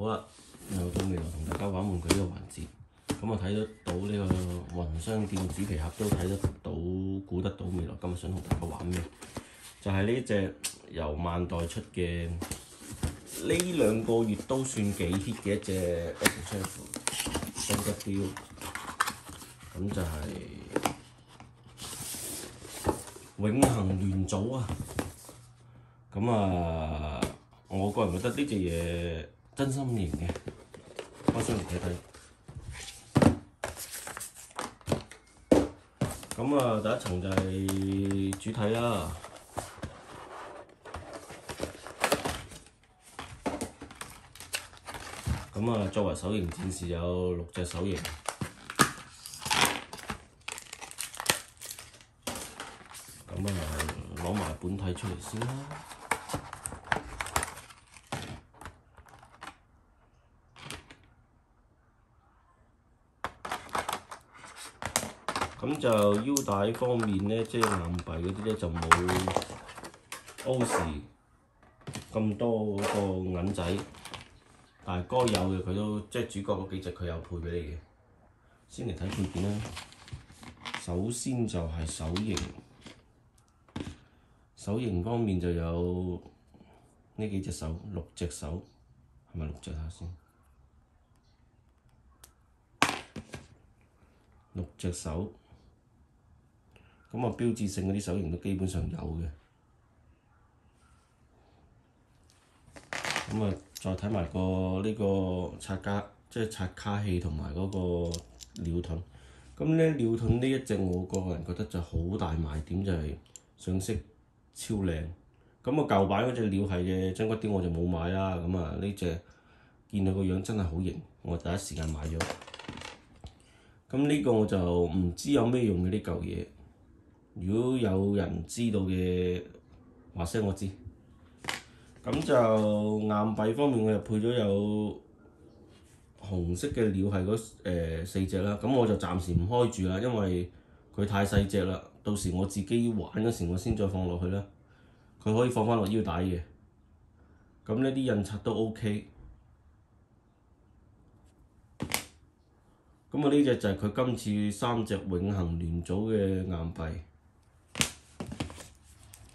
好啦，又到未來同大家玩玩具呢個環節。咁啊睇得到呢個雲商店主題盒都睇得到，估得到未來今日想同大家玩咩？就係呢只由萬代出嘅，呢兩個月都算幾 hit 嘅一隻 SHF 升級標。咁就係永恆聯組啊！咁啊，我個人覺得呢隻嘢真心型嘅，開箱嚟睇睇。咁啊，第一層就係主體啦。咁啊，作為手型戰士有六隻手型。咁啊，攞埋本體出嚟先啦。咁就腰帶方面咧，即係硬幣嗰啲咧就冇歐時咁多嗰個銀仔，但係該有嘅佢都即係主角嗰幾隻佢有配俾你嘅。先嚟睇配件啦。首先就係手型，手型方面就有呢幾隻手，六隻手，係咪六隻下先？六隻手。咁啊，標誌性嗰啲手型都基本上有嘅。咁啊，再睇埋個呢個擦卡，即係擦卡器同埋嗰個鳥盾。咁咧鳥盾呢一隻，我個人覺得就好大賣點，就係上色超靚。咁啊，舊版嗰隻鳥係嘅真骨雕我就冇買啦。咁啊，呢隻見到個樣真係好型，我第一時間買咗。咁呢個我就唔知有咩用嘅呢嚿嘢。如果有人知道嘅話聲我知。咁就硬幣方面，我又配咗有紅色嘅鳥係嗰誒四隻啦。咁我就暫時唔開住啦，因為佢太細隻啦。到時我自己玩嗰時，我先再放落去啦。佢可以放翻落腰帶嘅。咁呢啲印刷都 OK。咁啊，呢隻就係佢今次三隻永恆聯組嘅硬幣。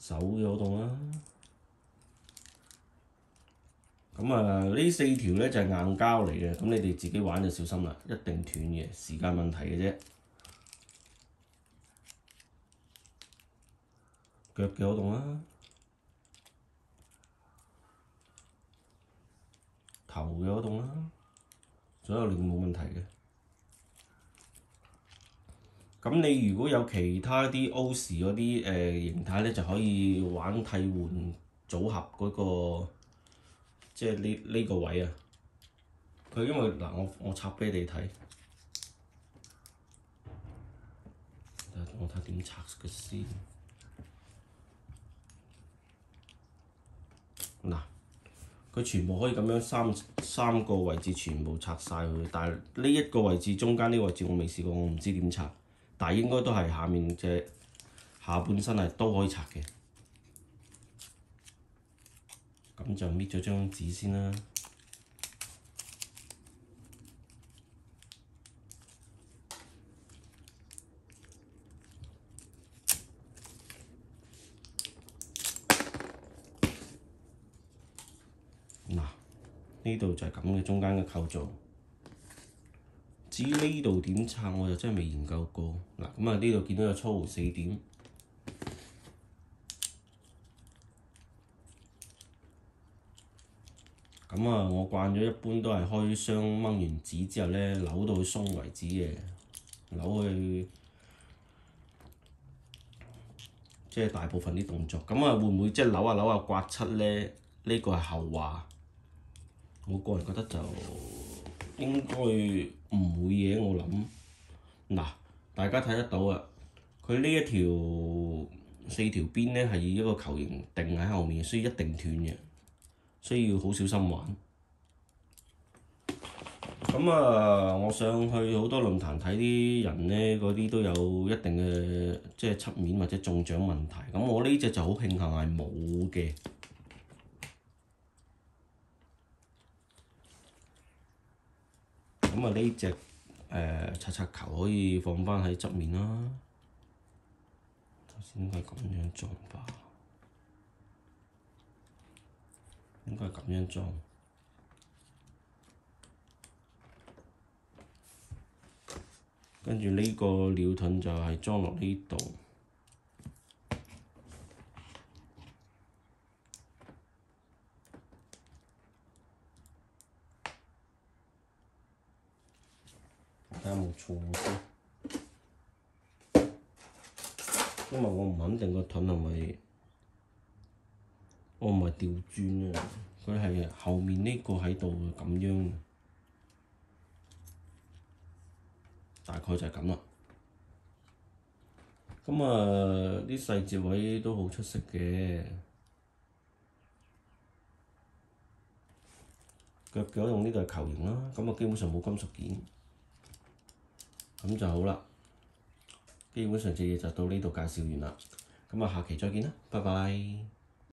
手有動啦，咁啊呢四條咧就係硬膠嚟嘅，咁你哋自己玩就小心啦，一定斷嘅，時間問題嘅啫。腳有動啦，頭有動啦，所有零冇問題嘅。咁你如果有其他啲 O 時嗰啲誒形態咧，就可以玩替換組合嗰個，即係呢呢個位啊。佢因為嗱，我我拆俾你睇，我睇點拆佢先。嗱，佢全部可以咁樣三三個位置全部拆晒佢，但係呢一個位置中間呢個位置我未試過，我唔知點拆。但係應該都係下面隻下半身係都可以拆嘅，咁就搣咗張紙先啦。嗱，呢度就係咁嘅中間嘅構造。至於呢度點拆，我就真係未研究過。嗱，咁啊呢度見到有粗四點，咁啊我慣咗一般都係開箱掹完紙之後咧，扭到佢鬆為止嘅，扭去即係大部分啲動作。咁啊會唔會即係扭下扭下刮漆咧？呢個係後話，我個人覺得就應該唔會嘅，我諗嗱，大家睇得到啊，佢呢一條四條邊咧係以一個球形定喺後面，所以一定斷嘅，需要好小心玩。咁啊，我上去好多論壇睇啲人咧，嗰啲都有一定嘅即係側面或者中獎問題。咁我呢隻就好慶幸係冇嘅。咁啊，呢隻誒擦擦球可以放翻喺側面啦。頭先應該咁樣裝吧，應該咁樣裝。跟住呢個鳥盾就係裝落呢度，有冇錯先。因為我唔肯定個盾係咪，我唔係調轉啊，佢係後面呢個喺度咁樣。大概就係咁啦。咁啊，啲細節位都好出色嘅。腳腳用呢個係球形啦，咁啊基本上冇金屬件，咁就好啦。基本上隻嘢就到呢度介紹完啦。咁啊，下期再見啦，拜拜。